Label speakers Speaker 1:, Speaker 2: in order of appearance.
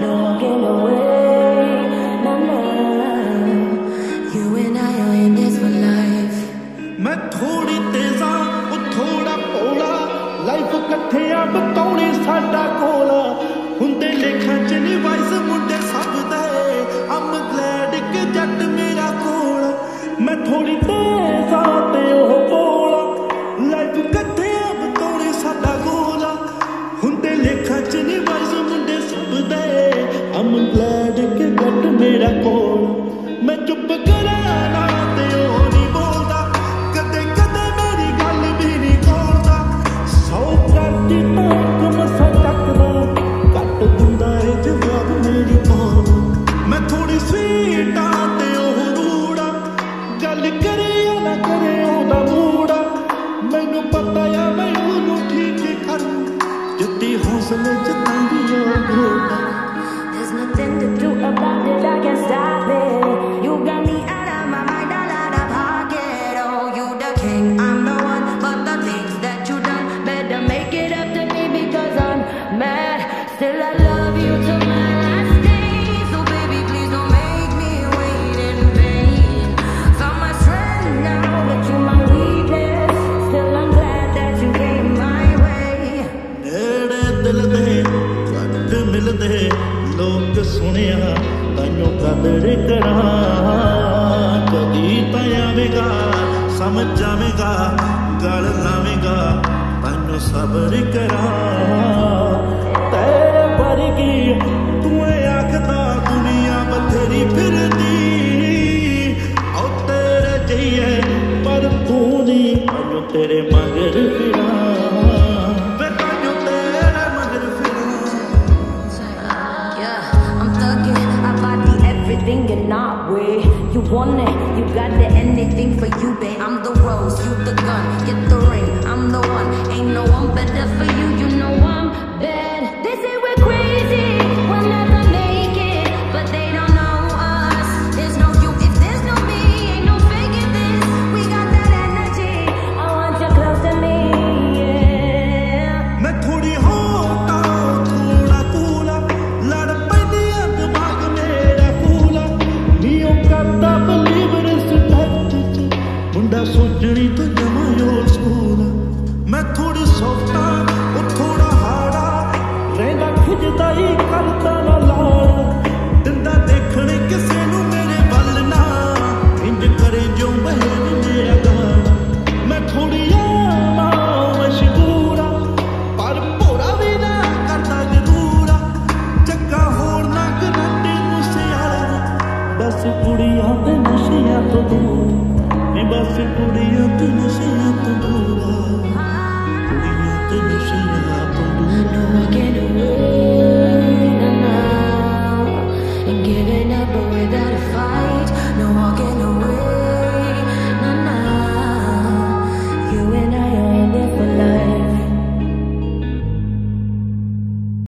Speaker 1: no walking away. Nah, nah. You and I are in this for life.
Speaker 2: ਮੈਂ ਥੋੜੀ ਤੇਜ਼ਾ ਉਹ ਥੋੜਾ ਭੋਲਾ life ਇਕੱਠਿਆਂ ਬਤਾਉਣੀ ਸਾਡਾ ਕੋਲ ਹੁੰਦੇ ਲੇਖਾਂ ਚ ਨਹੀਂ voice
Speaker 1: primera cosa. you the king, I'm the one. But the things that you done, better make it up to me because I'm mad. Still, I love you till my last day. So, baby, please don't make me wait in vain. Found my strength now, but you my weakness. Still, I'm glad that you came my way.
Speaker 2: ਨੇੜੇ ਦਿਲ ਦੇ ਘੱਟ ਮਿਲਦੇ ਲੋਕ ਸੁਣਿਆ ਤੈਨੂੰ ਕਦਰ ਕਰਾਂ ਕਦੀ ਤਾਂ ਆਵੇਗਾ ਸਮਝ ਜਾਵੇਗਾ ਗਲ ਲਾਵੇਗਾ ਤੈਨੂੰ ਸਬਰ ਕਰਾਂ।
Speaker 1: Way. You want it, you got it, anything for you, babe. I'm the rose, you the gun. Get the ring, I'm the one. Ain't no one better for बस कुड़िया नशिया तो दूर। बस कुड़िया